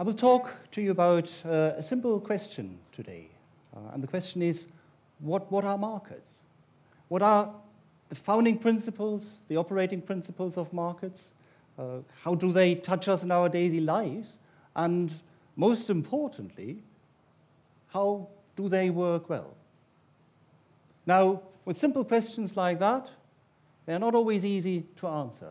I will talk to you about uh, a simple question today. Uh, and the question is what, what are markets? What are the founding principles, the operating principles of markets? Uh, how do they touch us in our daily lives? And most importantly, how do they work well? Now, with simple questions like that, they're not always easy to answer.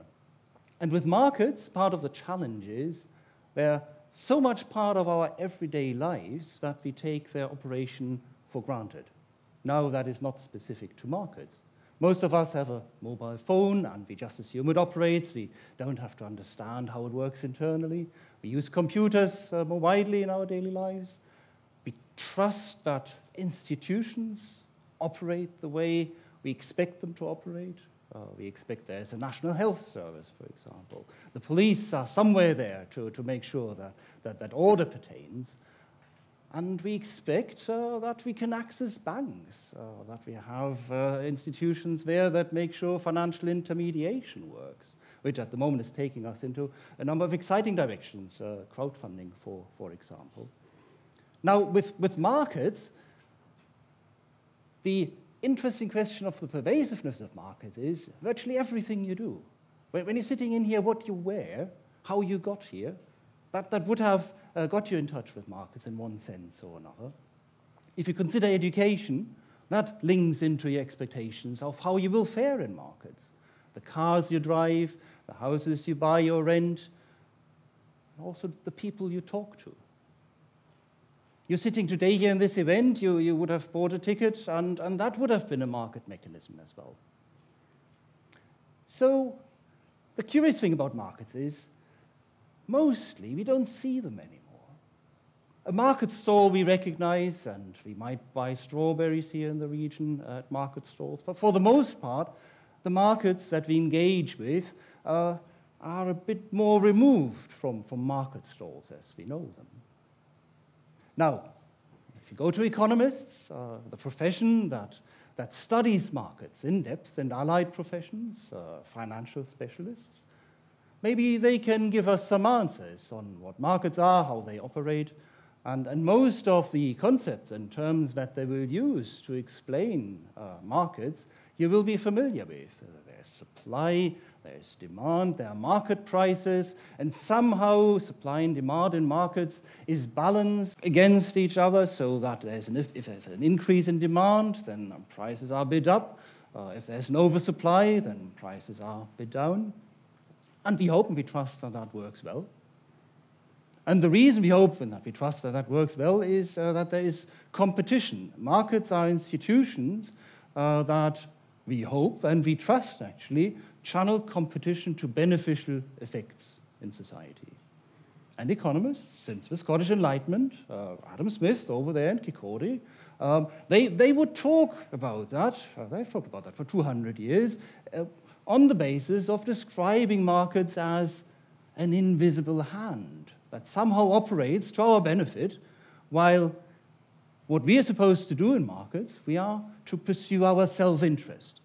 And with markets, part of the challenge is they're so much part of our everyday lives that we take their operation for granted. Now, that is not specific to markets. Most of us have a mobile phone and we just assume it operates. We don't have to understand how it works internally. We use computers uh, more widely in our daily lives. We trust that institutions operate the way we expect them to operate. Uh, we expect there's a national health service, for example. The police are somewhere there to, to make sure that, that, that order pertains. And we expect uh, that we can access banks, uh, that we have uh, institutions there that make sure financial intermediation works, which at the moment is taking us into a number of exciting directions, uh, crowdfunding, for, for example. Now, with, with markets, the interesting question of the pervasiveness of markets is virtually everything you do. When, when you're sitting in here, what you wear, how you got here, that, that would have uh, got you in touch with markets in one sense or another. If you consider education, that links into your expectations of how you will fare in markets. The cars you drive, the houses you buy or rent, and also the people you talk to. You're sitting today here in this event, you, you would have bought a ticket, and, and that would have been a market mechanism as well. So, the curious thing about markets is mostly we don't see them anymore. A market stall we recognize, and we might buy strawberries here in the region at market stalls, but for the most part, the markets that we engage with uh, are a bit more removed from, from market stalls as we know them. Now, if you go to economists, uh, the profession that, that studies markets in depth and allied professions, uh, financial specialists, maybe they can give us some answers on what markets are, how they operate, and, and most of the concepts and terms that they will use to explain uh, markets you will be familiar with. There's supply, there's demand, there are market prices, and somehow supply and demand in markets is balanced against each other so that there's an, if, if there's an increase in demand, then prices are bid up. Uh, if there's an oversupply, then prices are bid down. And we hope and we trust that that works well. And the reason we hope and that we trust that that works well is uh, that there is competition. Markets are institutions uh, that we hope and we trust actually channel competition to beneficial effects in society. And economists, since the Scottish Enlightenment, uh, Adam Smith over there in Kirkcaldy, um, they, they would talk about that, uh, they've talked about that for 200 years, uh, on the basis of describing markets as an invisible hand that somehow operates to our benefit, while what we are supposed to do in markets, we are to pursue our self interest.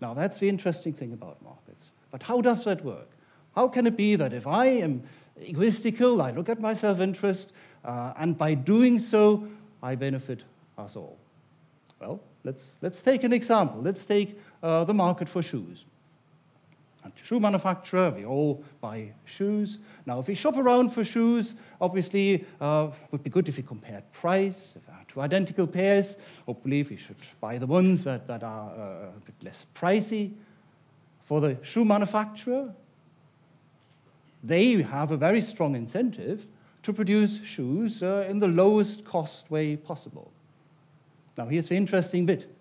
Now, that's the interesting thing about markets. But how does that work? How can it be that if I am egoistical, I look at my self interest, uh, and by doing so, I benefit us all? Well, let's, let's take an example. Let's take uh, the market for shoes. Shoe manufacturer, we all buy shoes. Now, if we shop around for shoes, obviously, uh, it would be good if we compared price. If I had two identical pairs, hopefully, we should buy the ones that, that are uh, a bit less pricey. For the shoe manufacturer, they have a very strong incentive to produce shoes uh, in the lowest cost way possible. Now, here's the interesting bit.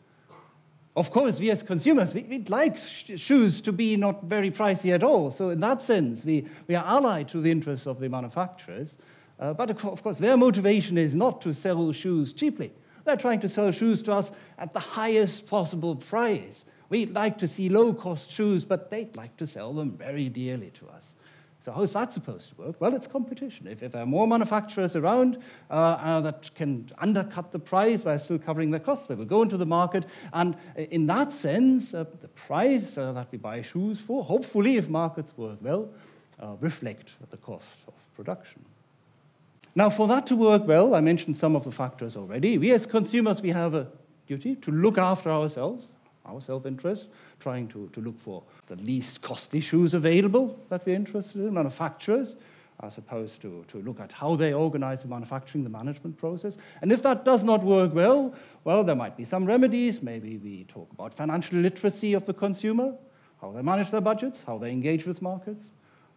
Of course, we as consumers, we, would like sh shoes to be not very pricey at all. So in that sense, we, we are allied to the interests of the manufacturers. Uh, but of course, their motivation is not to sell shoes cheaply. They're trying to sell shoes to us at the highest possible price. We'd like to see low-cost shoes, but they'd like to sell them very dearly to us. So how's that supposed to work? Well, it's competition. If, if there are more manufacturers around uh, uh, that can undercut the price while still covering their costs, they will go into the market. And in that sense, uh, the price uh, that we buy shoes for, hopefully, if markets work well, uh, reflect the cost of production. Now, for that to work well, I mentioned some of the factors already. We as consumers, we have a duty to look after ourselves, our self-interest, trying to, to look for the least costly shoes available that we're interested in, manufacturers, as opposed to, to look at how they organize the manufacturing, the management process. And if that does not work well, well, there might be some remedies. Maybe we talk about financial literacy of the consumer, how they manage their budgets, how they engage with markets.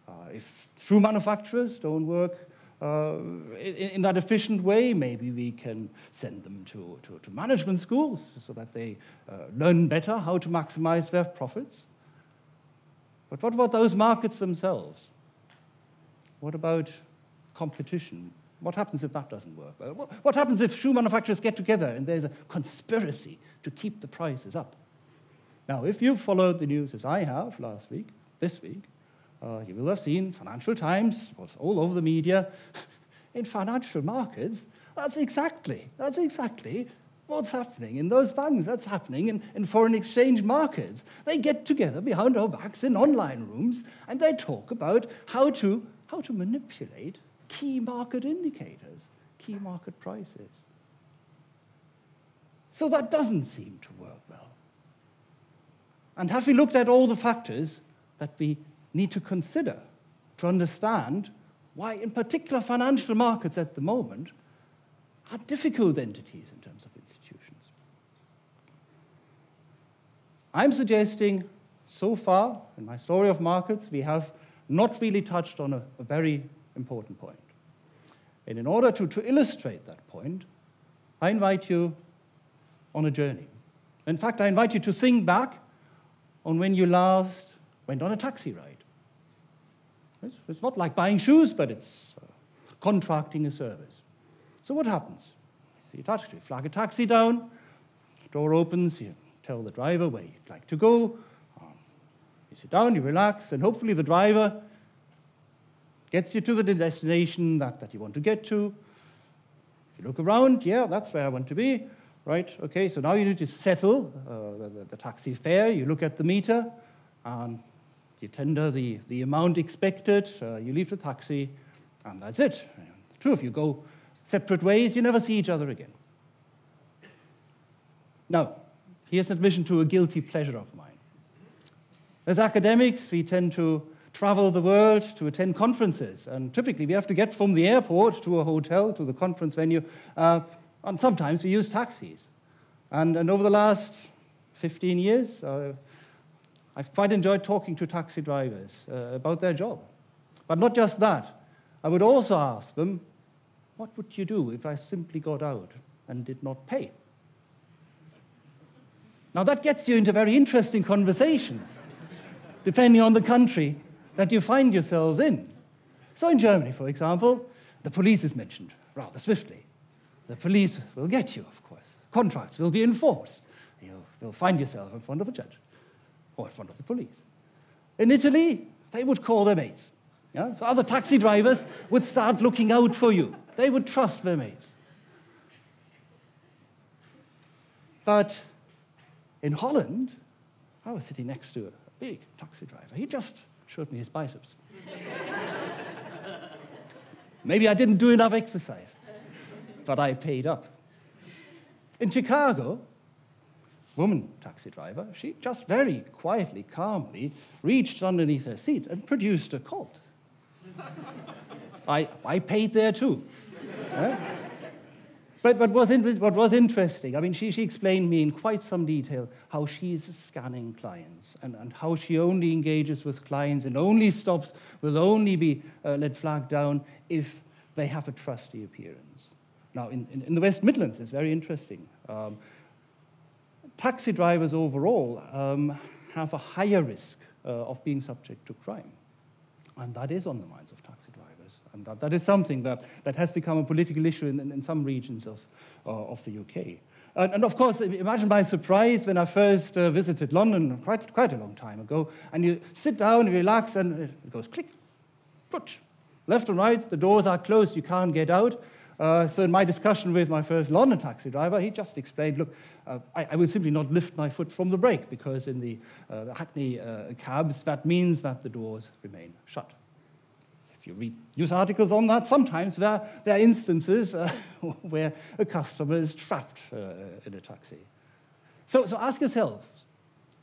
Uh, if shoe manufacturers don't work uh, in, in, that efficient way, maybe we can send them to, to, to management schools so that they uh, learn better how to maximize their profits. But what about those markets themselves? What about competition? What happens if that doesn't work? What happens if shoe manufacturers get together and there's a conspiracy to keep the prices up? Now, if you've followed the news as I have last week, this week, uh, you will have seen Financial Times was all over the media. in financial markets, that's exactly, that's exactly what's happening in those banks. That's happening in, in foreign exchange markets. They get together behind our backs in online rooms and they talk about how to, how to manipulate key market indicators, key market prices. So that doesn't seem to work well. And have we looked at all the factors that we need to consider to understand why, in particular, financial markets at the moment are difficult entities in terms of institutions. I'm suggesting so far in my story of markets, we have not really touched on a, a very important point. And in order to, to illustrate that point, I invite you on a journey. In fact, I invite you to think back on when you last went on a taxi ride. It's, it's not like buying shoes, but it's uh, contracting a service. So what happens? You, touch, you flag a taxi down, door opens, you tell the driver where you'd like to go, um, you sit down, you relax, and hopefully the driver gets you to the destination that, that you want to get to. You look around, yeah, that's where I want to be, right? Okay, so now you need to settle uh, the, the, taxi fare, you look at the meter, um, you tender the, the amount expected, uh, you leave the taxi, and that's it. True, if you go separate ways, you never see each other again. Now, here's an admission to a guilty pleasure of mine. As academics, we tend to travel the world to attend conferences, and typically we have to get from the airport to a hotel, to the conference venue, uh, and sometimes we use taxis. And, and over the last 15 years, uh, I've quite enjoyed talking to taxi drivers uh, about their job. But not just that. I would also ask them, what would you do if I simply got out and did not pay? Now, that gets you into very interesting conversations, depending on the country that you find yourselves in. So, in Germany, for example, the police is mentioned rather swiftly. The police will get you, of course. Contracts will be enforced. You'll, you'll find yourself in front of a judge or in front of the police. In Italy, they would call their mates. Yeah? So other taxi drivers would start looking out for you. They would trust their mates. But in Holland, I was sitting next to a big taxi driver. He just showed me his biceps. Maybe I didn't do enough exercise, but I paid up. In Chicago, woman taxi driver, she just very quietly, calmly reached underneath her seat and produced a Colt. I, I paid there too. But, but was in, what was interesting, I mean, she, she explained me in quite some detail how she's scanning clients and, and how she only engages with clients and only stops, will only be uh, let flag down if they have a trusty appearance. Now, in, in, in the West Midlands, it's very interesting. Um, taxi drivers overall um, have a higher risk uh, of being subject to crime. And that is on the minds of taxi drivers. And that, that is something that, that has become a political issue in, in, in some regions of, uh, of the UK. And, and, of course, imagine my surprise when I first uh, visited London quite, quite a long time ago, and you sit down, you relax, and it goes click, putsch. Left and right, the doors are closed, you can't get out. Uh, so in my discussion with my first London taxi driver, he just explained, look, uh, I, I, will simply not lift my foot from the brake because in the, uh, the Hackney uh, cabs, that means that the doors remain shut. if you read news articles on that, sometimes there, there are instances uh, where a customer is trapped in a taxi. So, so ask yourself,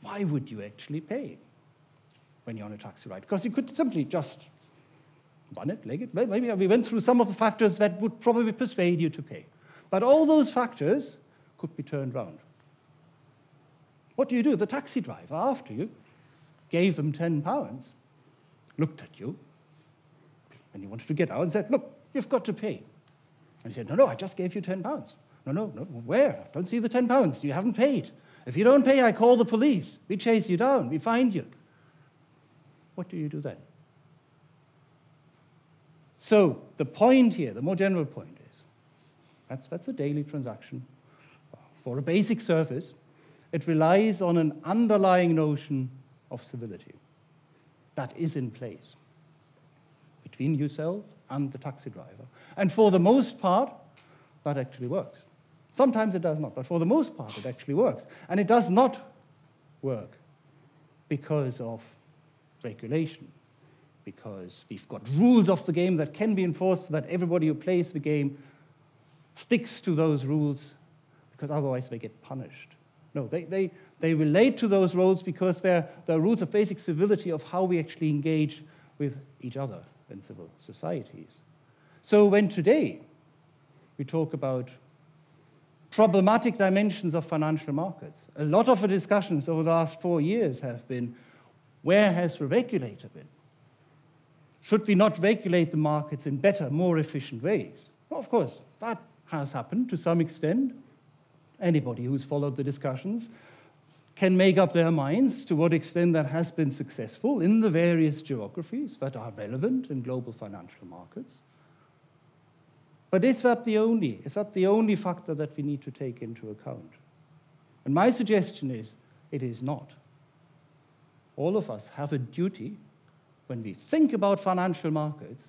why would you actually pay when you're on a taxi ride? Because you could simply just run it, leg it. Maybe we went through some of the factors that would probably persuade you to pay. But all those factors could be turned around. What do you do? The taxi driver, after you gave them 10 pounds, looked at you, and he wanted to get out and said, Look, you've got to pay. And he said, No, no, I just gave you 10 pounds. No, no, no, where? I don't see the 10 pounds. You haven't paid. If you don't pay, I call the police. We chase you down. We find you. What do you do then? So, the point here, the more general point is that's, that's a daily transaction. For a basic service, it relies on an underlying notion of civility that is in place between yourself and the taxi driver. And for the most part, that actually works. Sometimes it does not, but for the most part, it actually works. And it does not work because of regulation, because we've got rules of the game that can be enforced so that everybody who plays the game sticks to those rules, because otherwise they get punished. No, they, they, they relate to those rules because they're, they're rules of basic civility of how we actually engage with each other in civil societies. So when today we talk about problematic dimensions of financial markets, a lot of the discussions over the last four years have been where has the regulator been? Should we not regulate the markets in better, more efficient ways? Well, of course, that has happened to some extent. Anybody who's followed the discussions can make up their minds to what extent that has been successful in the various geographies that are relevant in global financial markets. But is that the only, is that the only factor that we need to take into account? And my suggestion is it is not. All of us have a duty when we think about financial markets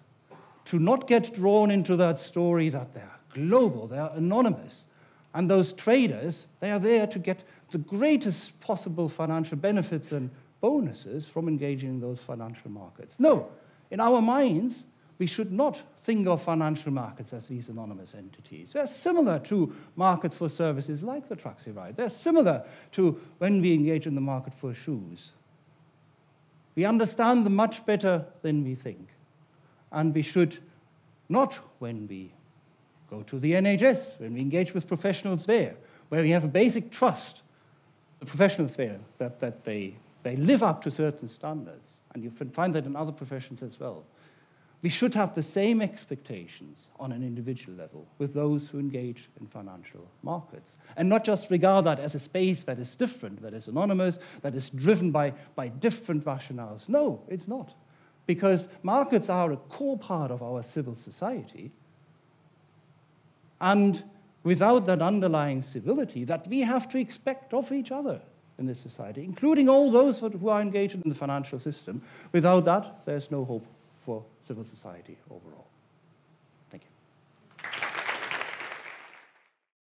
to not get drawn into that story that they're global, they're anonymous. And those traders, they are there to get the greatest possible financial benefits and bonuses from engaging in those financial markets. No, in our minds, we should not think of financial markets as these anonymous entities. They're similar to markets for services like the taxi ride. They're similar to when we engage in the market for shoes. We understand them much better than we think. And we should not, when we go to the NHS, when we engage with professionals there, where we have a basic trust the professionals there, that, that they, they live up to certain standards. And you can find that in other professions as well. We should have the same expectations on an individual level with those who engage in financial markets. And not just regard that as a space that is different, that is anonymous, that is driven by, by different rationales. No, it's not. Because markets are a core part of our civil society. And without that underlying civility that we have to expect of each other in this society, including all those who are engaged in the financial system. Without that, there's no hope for civil society overall.